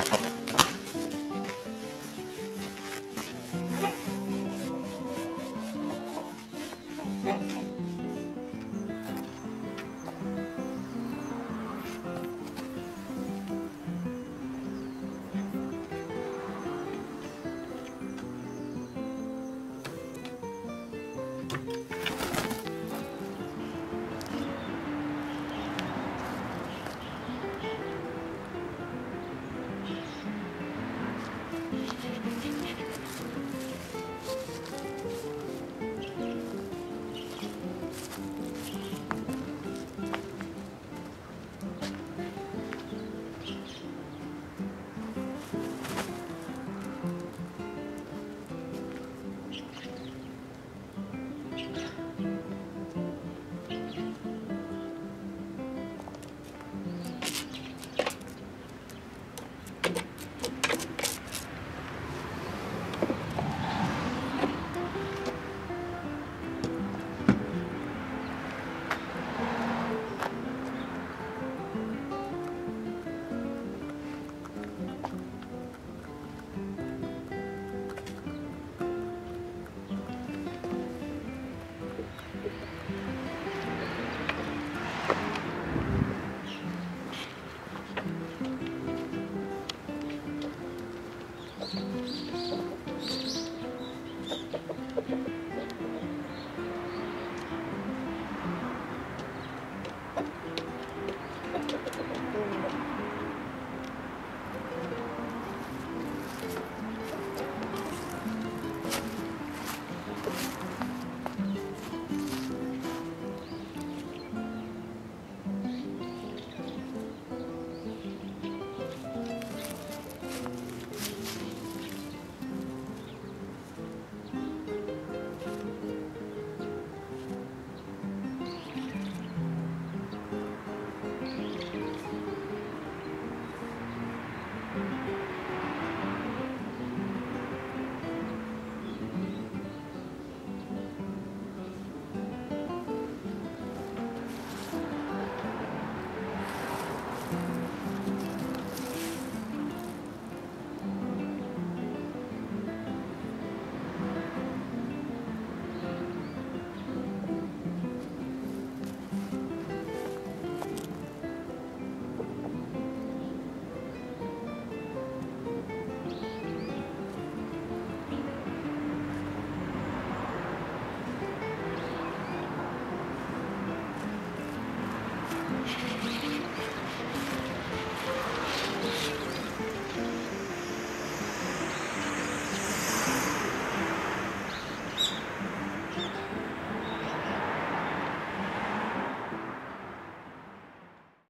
out.